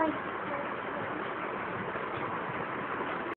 Bye.